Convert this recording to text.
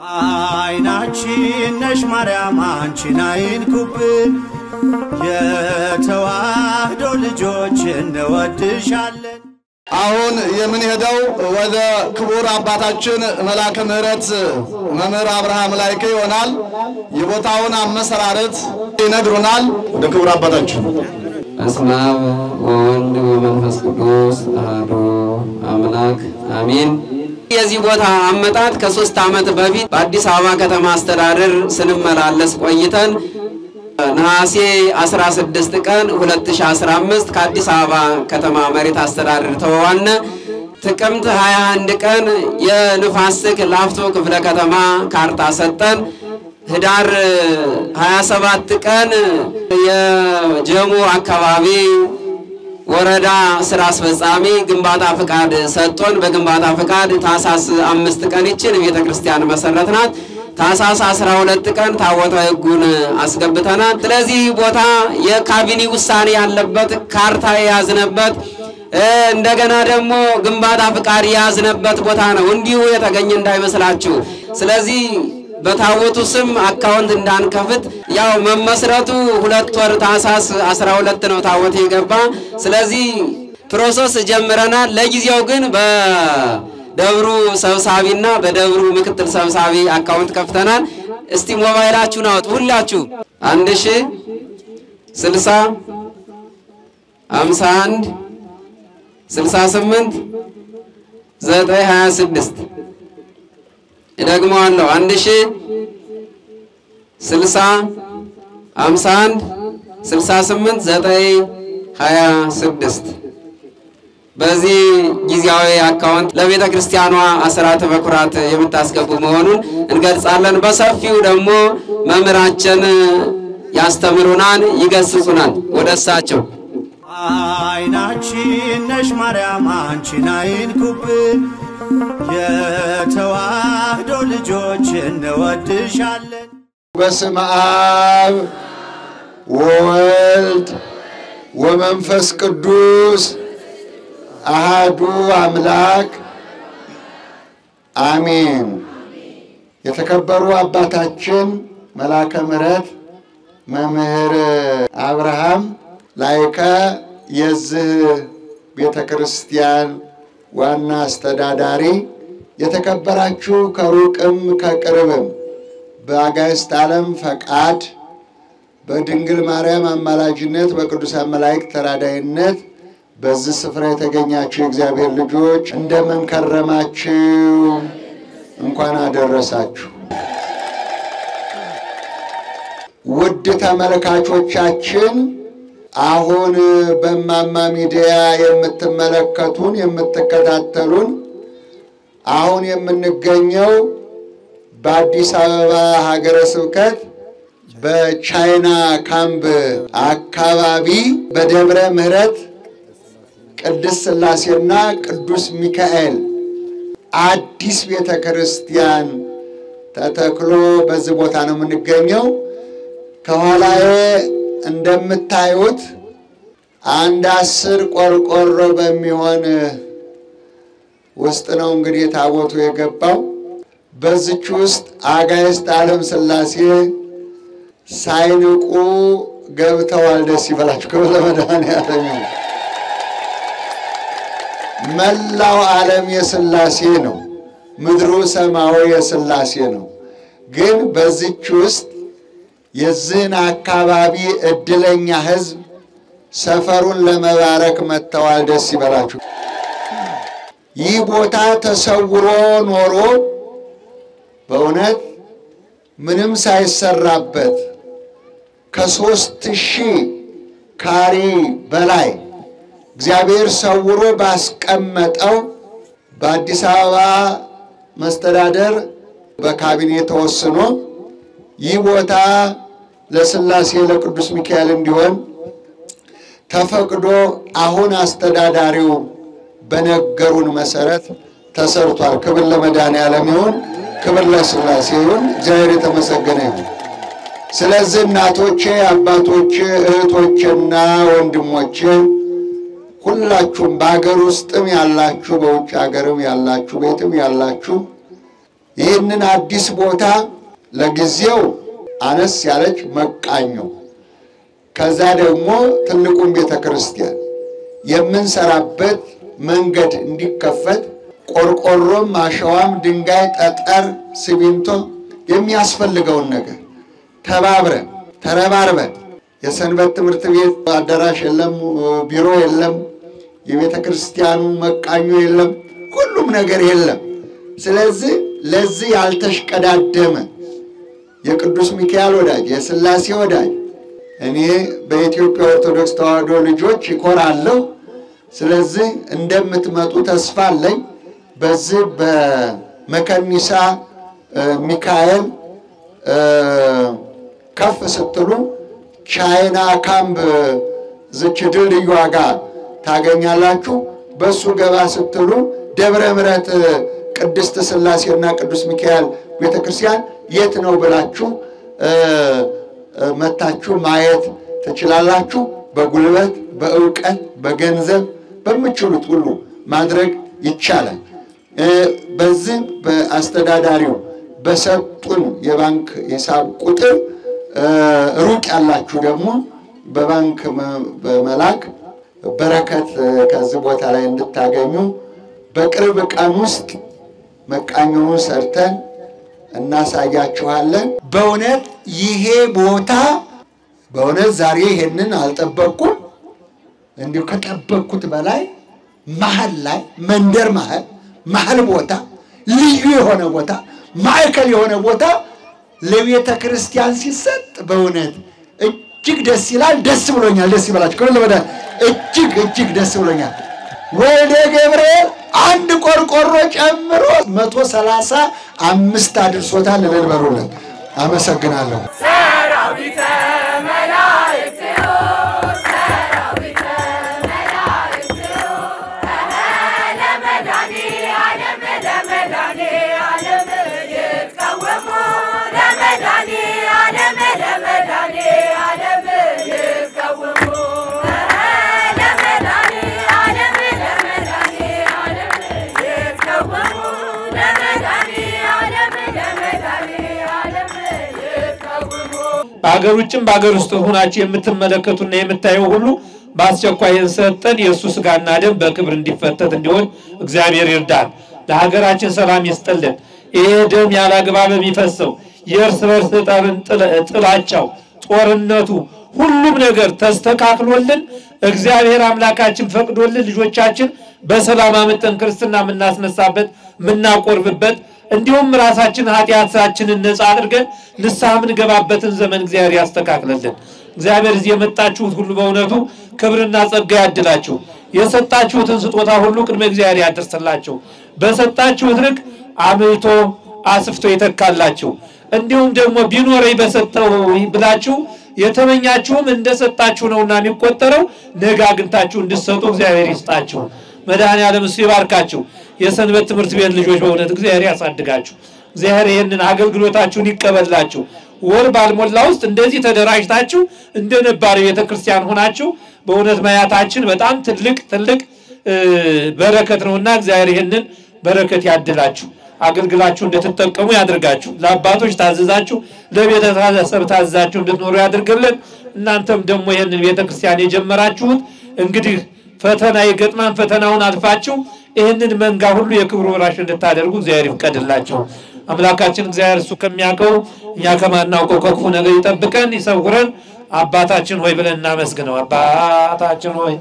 አይናችን ነሽ ማርያም አንቺን አይንኩብን፣ የተዋህዶ ልጆች እንወድሻለን። አሁን የምንሄደው ወደ ክቡር አባታችን መላከ ምሕረት መምህር አብርሃም ላይከ ይሆናል። የቦታውን አመሰራረት ይነግሩናል። ወደ ክቡር አባታችን በስመ አብ ወወልድ ወመንፈስ ቅዱስ አሐዱ አምላክ አሜን። የዚህ ቦታ አመጣጥ ከሶስት ዓመት በፊት በአዲስ አበባ ከተማ አስተዳደር ስንመላለስ ቆይተን ነሐሴ 16 ቀን 2015 ከአዲስ አበባ ከተማ መሬት አስተዳደር ተዋዋልነ። ጥቅምት 21 ቀን የንፋስ ስልክ ላፍቶ ክፍለ ከተማ ካርታ ሰጠን። ህዳር 27 ቀን የጀሙ አካባቢ ወረዳ ስራ አስፈጻሚ ግንባታ ፍቃድ ሰጥቶን በግንባታ ፍቃድ ታህሳስ አምስት ቀን ይችን ቤተ ክርስቲያን መሰረትናት። ታህሳስ 12 ቀን ታቦተ ሕጉን አስገብተናል። ስለዚህ ቦታ የካቢኔ ውሳኔ ያለበት ካርታ የያዝነበት እንደገና ደግሞ ግንባታ ፍቃድ የያዝነበት ቦታ ነው። እንዲሁ የተገኘ እንዳይመስላችሁ። ስለዚህ በታቦቱ ስም አካውንት እንዳንከፍት ያው መመስረቱ ሁለት ወር ታህሳስ 12 ነው ታቦት የገባ። ስለዚህ process ጀምረናል። ለጊዜው ግን በደብሩ ሰብሳቢና በደብሩ ምክትል ሰብሳቢ አካውንት ከፍተናል። እስቲ ሞባይላችሁን አውጡ ሁላችሁ አንድ ሺ ስልሳ ሃምሳ አንድ ስልሳ ስምንት ዘጠኝ ሀያ ስድስት እደግመዋለሁ አንድ ሺ ስልሳ ሃምሳ አንድ ስልሳ ስምንት ዘጠኝ ሀያ ስድስት በዚህ ጊዜያዊ አካውንት ለቤተ ክርስቲያኗ አስራተ በኩራት የምታስገቡ መሆኑን እንገልጻለን። በሰፊው ደግሞ መምህራችን ያስተምሩናል፣ ይገስጹናል። ወደ እሳቸው አይናችን ነሽ ማርያም አንቺን አይንኩብን፣ የተዋህዶ ልጆች እንወድሻለን። በስመ አብ ወወልድ ወመንፈስ ቅዱስ አሃዱ አምላክ አሜን። የተከበሩ አባታችን መላከ ምሕረት መምህር አብርሃም ላይከ የዚህ ቤተ ክርስቲያን ዋና አስተዳዳሪ፣ የተከበራችሁ ከሩቅም ከቅርብም በአጋዕዝተ ዓለም ፈቃድ በድንግል ማርያም አማላጅነት በቅዱሳን መላእክት ተራዳይነት በዚህ ስፍራ የተገኛችሁ የእግዚአብሔር ልጆች እንደምን ከረማችሁ? እንኳን አደረሳችሁ። ውድ ተመልካቾቻችን አሁን በማማ ሚዲያ የምትመለከቱን የምትከታተሉን አሁን የምንገኘው በአዲስ አበባ ሀገረ ስብከት በቻይና ካምፕ አካባቢ በደብረ ምሕረት ቅድስት ሥላሴና ቅዱስ ሚካኤል አዲስ ቤተ ክርስቲያን ተተክሎ በዚህ ቦታ ነው የምንገኘው። ከኋላዬ እንደምታዩት አንድ አስር ቆርቆሮ በሚሆን ውስጥ ነው እንግዲህ ታቦቱ የገባው። በዚች ውስጥ አጋዕዝተ ዓለም ሥላሴ ሳይንቁ ገብተዋል። ደስ ይበላችሁ። ክብር ለመድኃኔዓለም መላው ዓለም የሥላሴ ነው። ምድሩ ሰማዊ የሥላሴ ነው። ግን በዚች ውስጥ የዚህን አካባቢ እድለኛ ሕዝብ ሰፈሩን ለመባረክ መጥተዋል። ደስ ይበላችሁ። ይህ ቦታ ተሰውሮ ኖሮ በእውነት ምንም ሳይሰራበት ከሦስት ሺህ ካሬ በላይ እግዚአብሔር ሰውሮ ባስቀመጠው በአዲስ አበባ መስተዳደር በካቢኔ ተወስኖ ይህ ቦታ ለሥላሴ ለቅዱስ ሚካኤል እንዲሆን ተፈቅዶ አሁን አስተዳዳሪው በነገሩን መሰረት ተሰርቷል። ክብር ለመድኃኔዓለም ይሁን፣ ክብር ለሥላሴ ይሁን። እግዚአብሔር የተመሰገነ ይሁን። ስለዚህ እናቶቼ፣ አባቶቼ፣ እህቶቼና ወንድሞቼ ሁላችሁም በሀገር ውስጥም ያላችሁ በውጭ ሀገርም ያላችሁ ቤትም ያላችሁ ይህንን አዲስ ቦታ ለጊዜው አነስ ያለች መቃኞ ከዛ ደግሞ ትልቁን ቤተ ክርስቲያን የምንሰራበት መንገድ እንዲከፈት ቆርቆሮም፣ አሸዋም፣ ድንጋይ፣ ጠጠር፣ ሲሚንቶ የሚያስፈልገውን ነገር ተባብረን ተረባርበን የሰንበት ትምህርት ቤት አዳራሽ የለም፣ ቢሮ የለም፣ የቤተ ክርስቲያኑ መቃኞ የለም፣ ሁሉም ነገር የለም። ስለዚህ ለዚህ ያልተሽቀዳደመ የቅዱስ ሚካኤል ወዳጅ የሥላሴ ወዳጅ እኔ በኢትዮጵያ ኦርቶዶክስ ተዋሕዶ ልጆች ይኮራለሁ። ስለዚህ እንደምትመጡ ተስፋ አለኝ። በዚህ በመከኒሳ ሚካኤል ከፍ ስትሉ ቻይና ካምፕ ዝች ድልድዩ ዋጋ ታገኛላችሁ። በሱ ገባ ስትሉ ደብረ ምሕረት ቅድስት ሥላሴና ቅዱስ ሚካኤል ቤተክርስቲያን የት ነው ብላችሁ መታችሁ ማየት ትችላላችሁ። በጉልበት፣ በእውቀት፣ በገንዘብ በምችሉት ሁሉ ማድረግ ይቻላል። በዚህ በአስተዳዳሪው በሰጡን የባንክ ሂሳብ ቁጥር ሩቅ ያላችሁ ደግሞ በባንክ በመላክ በረከት ከዚህ ቦታ ላይ እንድታገኙ በቅርብ ቀን ውስጥ መቃኞውን ሰርተን እናሳያችኋለን። በእውነት ይሄ ቦታ በእውነት ዛሬ ይሄንን አልጠበቅኩም። እንዲሁ ከጠበቅኩት በላይ መሀል ላይ መንደር መሀል መሀል ቦታ ልዩ የሆነ ቦታ ማዕከል የሆነ ቦታ ለቤተ ክርስቲያን ሲሰጥ በእውነት እጅግ ደስ ይላል። ደስ ብሎኛል። ደስ ይበላችሁ። እጅግ እጅግ ደስ ብሎኛል። ወልደ ገብርኤል አንድ ቆርቆሮ ጨምሮ መቶ ሰላሳ አምስት አድርሶታል። እልል በሉለት። አመሰግናለሁ። በሀገር ውጭም በሀገር ውስጥ ሆናችሁ የምትመለከቱና የምታየው ሁሉ በአስቸኳይ ሰጠን የእሱ ስጋና ደም በክብር እንዲፈተት እንዲሆን እግዚአብሔር ይርዳል። ለሀገራችን ሰላም ይስጥልን። ይሄ ደም ያለ አግባብ የሚፈሰው የእርስ በርስ ጥላቻው፣ ጦርነቱ፣ ሁሉም ነገር ተስተካክሎልን እግዚአብሔር አምላካችን ፈቅዶልን ልጆቻችን በሰላም አምጠን ክርስትና የምናስነሳበት የምናቆርብበት እንዲሁም ራሳችን ኃጢአታችንን ነፃ አድርገን ንስሐ የምንገባበትን ዘመን እግዚአብሔር ያስተካክልልን። እግዚአብሔር እዚህ የመጣችሁት ሁሉ በእውነቱ ክብርና ጸጋ ያድላችሁ። የሰጣችሁትን ስጦታ ሁሉ ቅድመ እግዚአብሔር ያደርስላችሁ። በሰጣችሁት ልክ አምልቶ አስፍቶ ይተካላችሁ። እንዲሁም ደግሞ ቢኖረኝ በሰጠው ብላችሁ የተመኛችሁም እንደሰጣችሁ ነውና የሚቆጠረው ነገ አግኝታችሁ እንድትሰጡ እግዚአብሔር ይስጣችሁ። መድኃኔዓለም እሱ ይባርካችሁ። የሰንበት ትምህርት ቤት ልጆች በእውነት እግዚአብሔር ያሳድጋችሁ። እግዚአብሔር ይህንን አገልግሎታችሁን ይቀበላችሁ። ወር ባልሞላ ውስጥ እንደዚህ ተደራጅታችሁ እንደ ነባሪ ቤተ ክርስቲያን ሆናችሁ በእውነት ማያታችን በጣም ትልቅ ትልቅ በረከት ነውና እግዚአብሔር ይህንን በረከት ያድላችሁ። አገልግላችሁ እንድትጠቀሙ ያድርጋችሁ። ለአባቶች ታዘዛችሁ፣ ለቤተሰብ ታዘዛችሁ እንድትኖሩ ያድርግልን። እናንተም ደግሞ ይህንን ቤተ ክርስቲያን የጀመራችሁት እንግዲህ ፈተና የገጥማን ፈተናውን አልፋችሁ ይህንን መንጋ ሁሉ የክብሩ ወራሽ እንድታደርጉ እግዚአብሔር ይፍቀድላቸው። አምላካችን እግዚአብሔር እሱ ከሚያውቀው እኛ ከማናውቀው ከክፉ ነገር ይጠብቀን፣ ይሰውረን። አባታችን ሆይ ብለን እናመስግነው። አባታችን ሆይ